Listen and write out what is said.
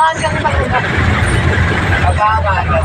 Umagang magulang. Pagkawagan.